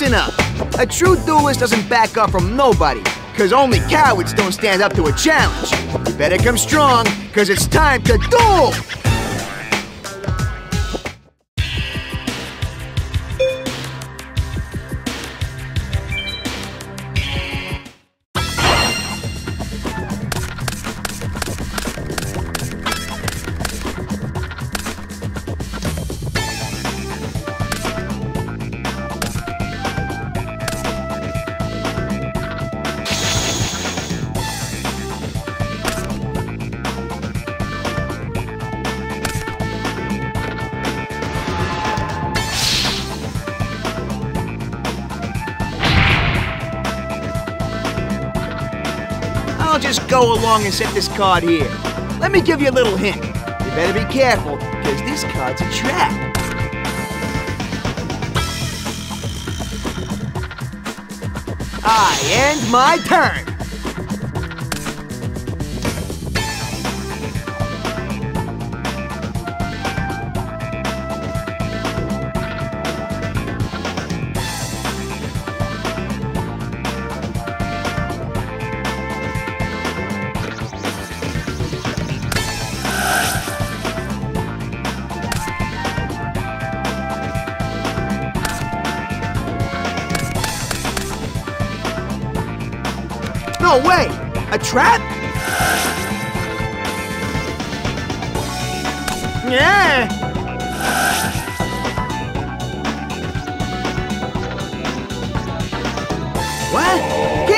Listen up. A true duelist doesn't back up from nobody, cause only cowards don't stand up to a challenge. You better come strong, cause it's time to duel! Go along and set this card here. Let me give you a little hint. You better be careful, because this card's a trap. I end my turn. No way! A trap? Yeah! What?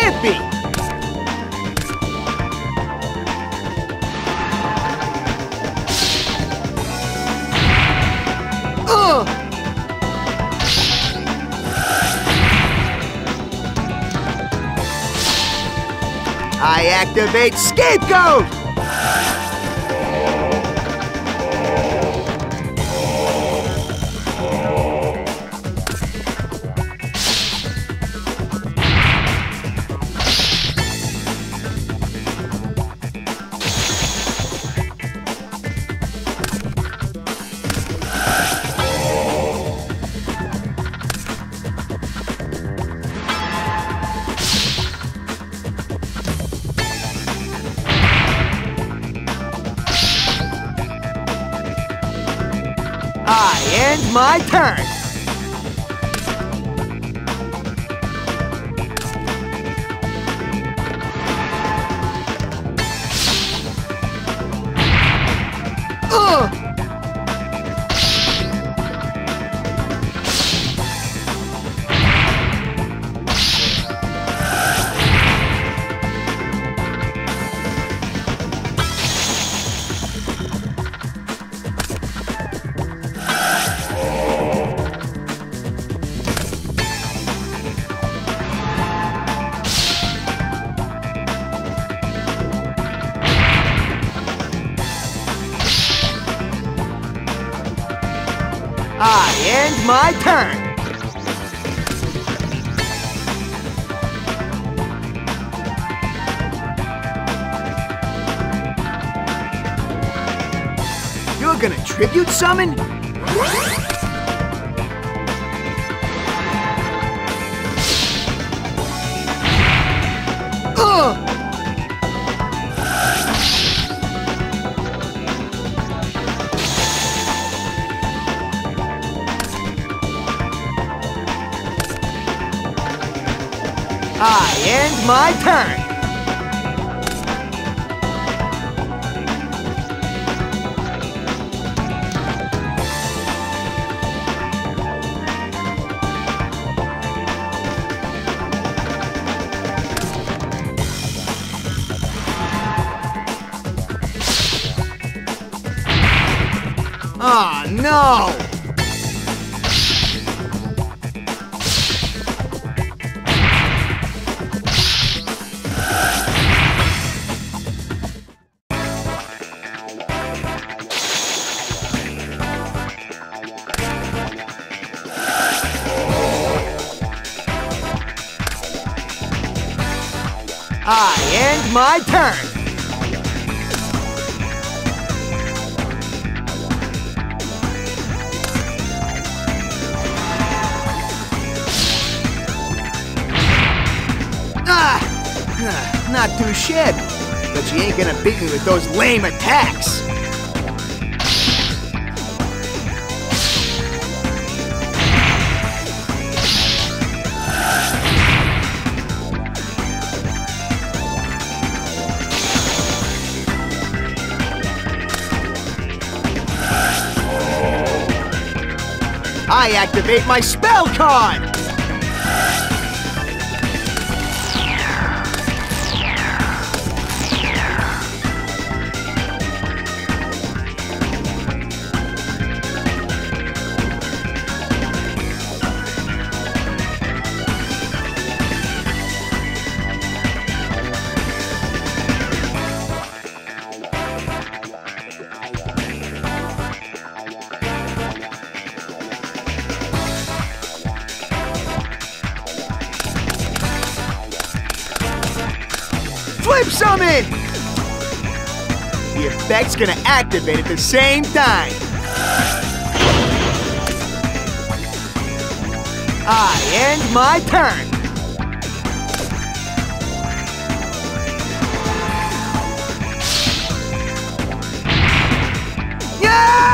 I activate Scapegoat! My turn. Ugh! I end my turn. You're gonna tribute summon? I end my turn. Oh no! I end my turn. Ah, ah, not too shabby, but you ain't gonna beat me with those lame attacks. I activate my spell card! Effect's gonna activate at the same time. I end my turn. Yeah!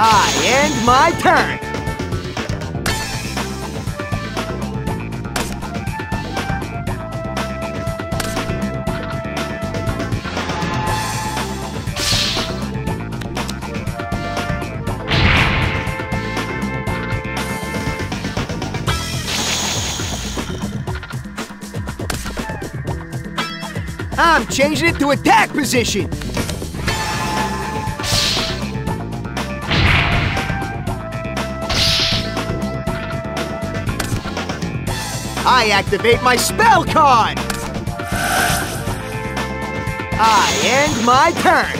I end my turn. I'm changing it to attack position. I activate my spell card! I end my turn!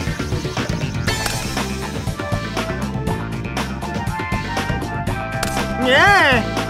Yeah!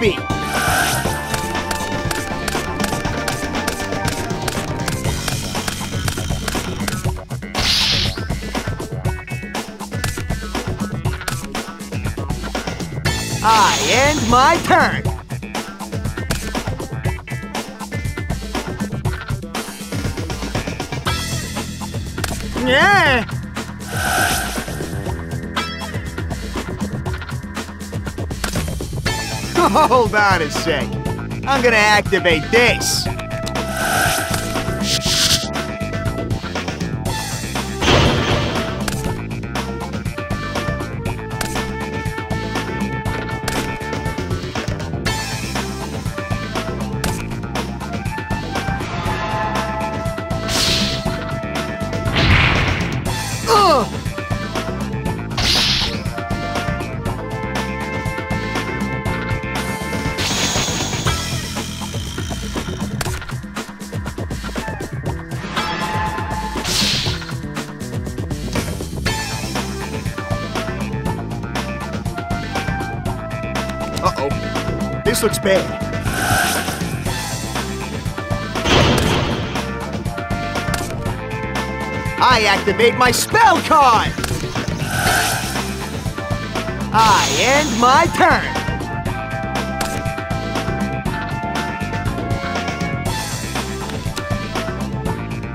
Be! I end my turn! Yeah! Hold on a sec. I'm gonna activate this. looks bad. I activate my spell card! I end my turn!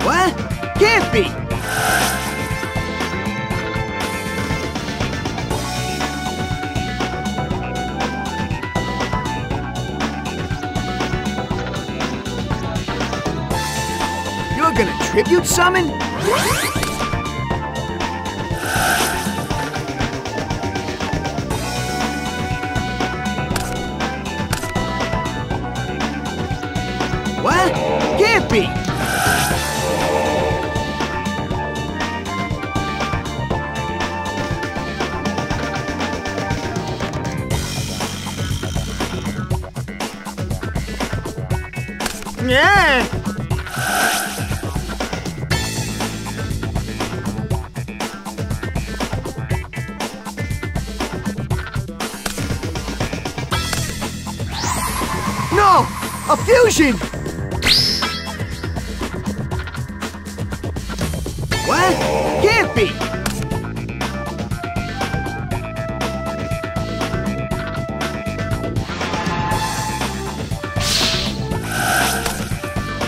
What? Can't be! Gonna tribute summon? What? Can't be! Yeah! Fusion! What? Can't be!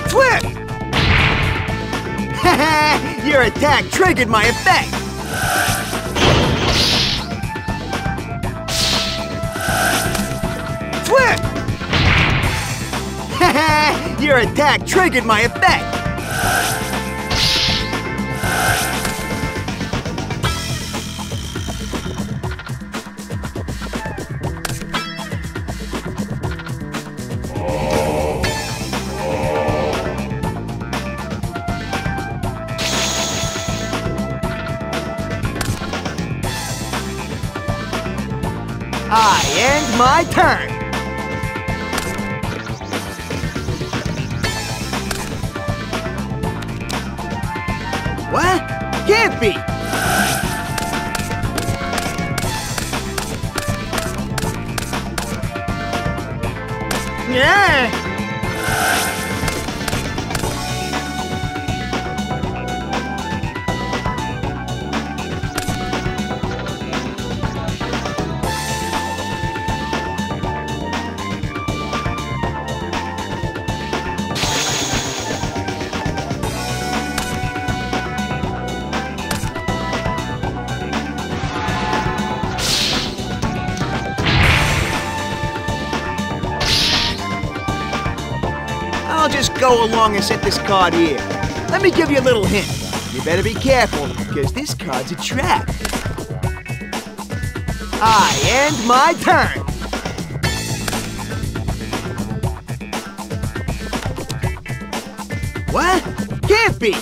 Flip! Your attack triggered my effect! Flip! Your attack triggered my effect! I end my turn! What? Can't be! Yeah! Go along and set this card here. Let me give you a little hint. You better be careful, because this card's a trap. I end my turn. What? Can't be!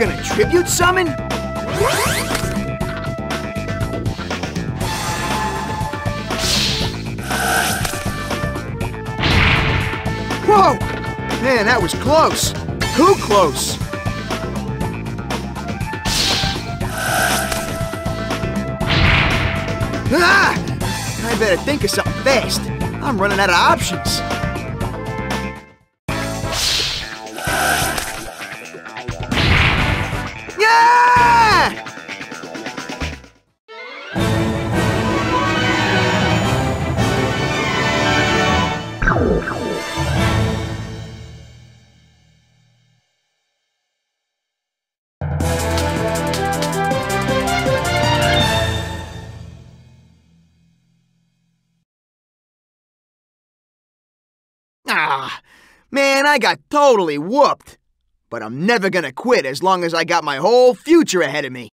Gonna tribute summon? Whoa! Man, that was close. Too close. Ah! I better think of something fast. I'm running out of options. Ah, man, I got totally whooped. But I'm never gonna quit as long as I got my whole future ahead of me.